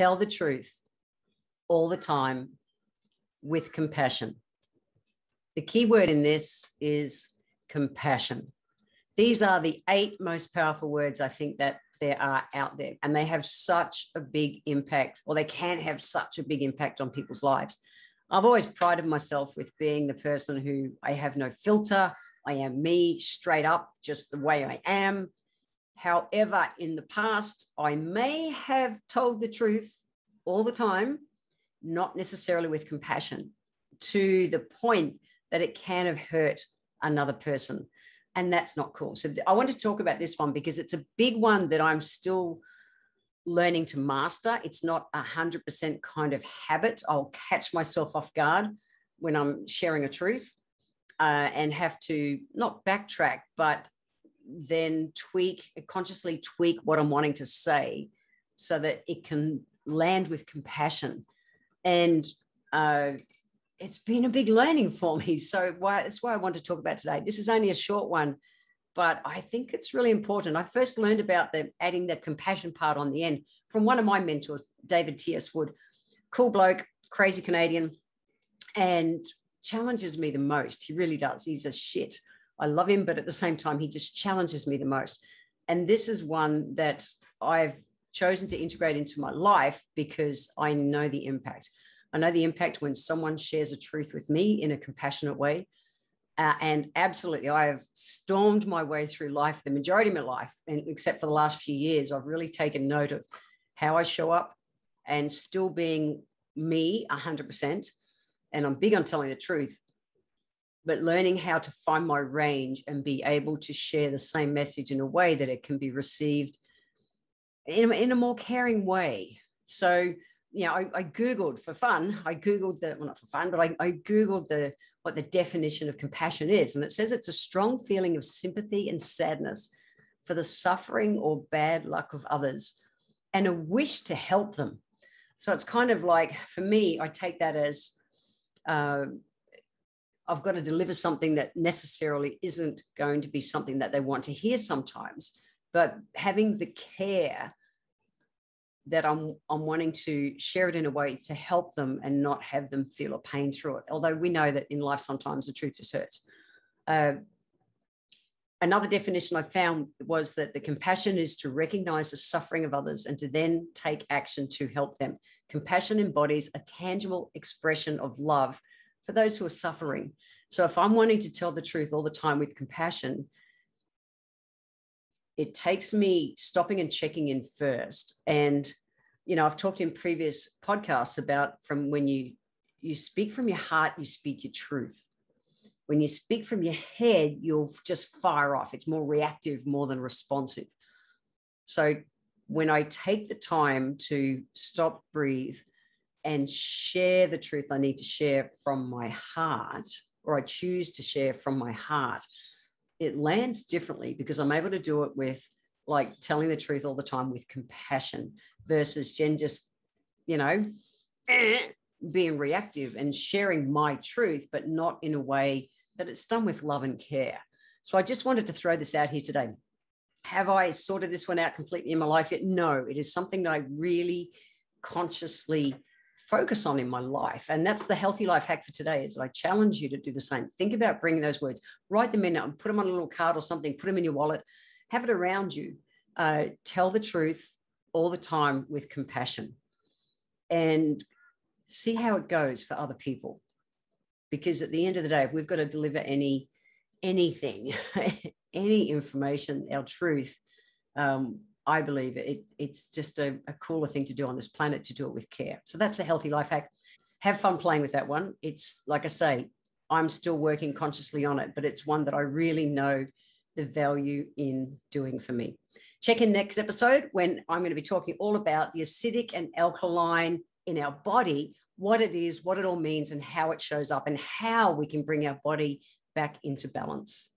tell the truth all the time with compassion. The key word in this is compassion. These are the eight most powerful words I think that there are out there, and they have such a big impact, or they can have such a big impact on people's lives. I've always prided myself with being the person who I have no filter. I am me straight up, just the way I am. However, in the past, I may have told the truth all the time, not necessarily with compassion, to the point that it can have hurt another person. And that's not cool. So I want to talk about this one because it's a big one that I'm still learning to master. It's not a hundred percent kind of habit. I'll catch myself off guard when I'm sharing a truth uh, and have to not backtrack, but then tweak, consciously tweak what I'm wanting to say so that it can land with compassion. And uh, it's been a big learning for me. So why, that's why I want to talk about today. This is only a short one but I think it's really important. I first learned about the adding the compassion part on the end from one of my mentors, David T.S. Wood. Cool bloke, crazy Canadian, and challenges me the most. He really does. He's a shit. I love him, but at the same time, he just challenges me the most. And this is one that I've chosen to integrate into my life because I know the impact. I know the impact when someone shares a truth with me in a compassionate way uh, and absolutely, I have stormed my way through life, the majority of my life, and except for the last few years, I've really taken note of how I show up and still being me 100%. And I'm big on telling the truth, but learning how to find my range and be able to share the same message in a way that it can be received in, in a more caring way. So, you know, I, I, Googled for fun, I Googled the, well, not for fun, but I, I Googled the what the definition of compassion is. And it says it's a strong feeling of sympathy and sadness for the suffering or bad luck of others and a wish to help them. So it's kind of like, for me, I take that as uh, I've got to deliver something that necessarily isn't going to be something that they want to hear sometimes, but having the care that I'm, I'm wanting to share it in a way to help them and not have them feel a pain through it. Although we know that in life, sometimes the truth just hurts. Uh, another definition I found was that the compassion is to recognize the suffering of others and to then take action to help them. Compassion embodies a tangible expression of love for those who are suffering. So if I'm wanting to tell the truth all the time with compassion, it takes me stopping and checking in first. And, you know, I've talked in previous podcasts about from when you you speak from your heart, you speak your truth. When you speak from your head, you'll just fire off. It's more reactive more than responsive. So when I take the time to stop, breathe, and share the truth I need to share from my heart, or I choose to share from my heart, it lands differently because I'm able to do it with like telling the truth all the time with compassion versus Jen just, you know, being reactive and sharing my truth, but not in a way that it's done with love and care. So I just wanted to throw this out here today. Have I sorted this one out completely in my life yet? No, it is something that I really consciously focus on in my life. And that's the healthy life hack for today is I challenge you to do the same. Think about bringing those words, write them in and put them on a little card or something, put them in your wallet, have it around you. Uh, tell the truth all the time with compassion and see how it goes for other people. Because at the end of the day, if we've got to deliver any anything, any information, our truth, um, I believe it, it's just a, a cooler thing to do on this planet to do it with care. So that's a healthy life hack. Have fun playing with that one. It's like I say, I'm still working consciously on it, but it's one that I really know the value in doing for me. Check in next episode when I'm going to be talking all about the acidic and alkaline in our body, what it is, what it all means, and how it shows up, and how we can bring our body back into balance.